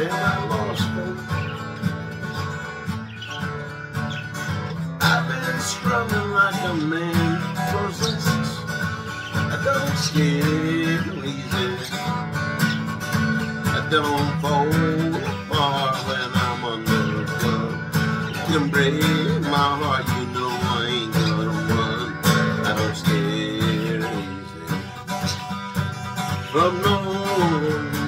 and I lost hope. I've been struggling like a man possessed. I don't skip easy. I don't fall far when I'm under the can break my heart, you know I ain't gonna run. I don't skip easy. From no